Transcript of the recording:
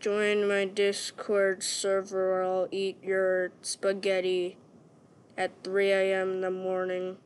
Join my Discord server or I'll eat your spaghetti at 3 a.m. in the morning.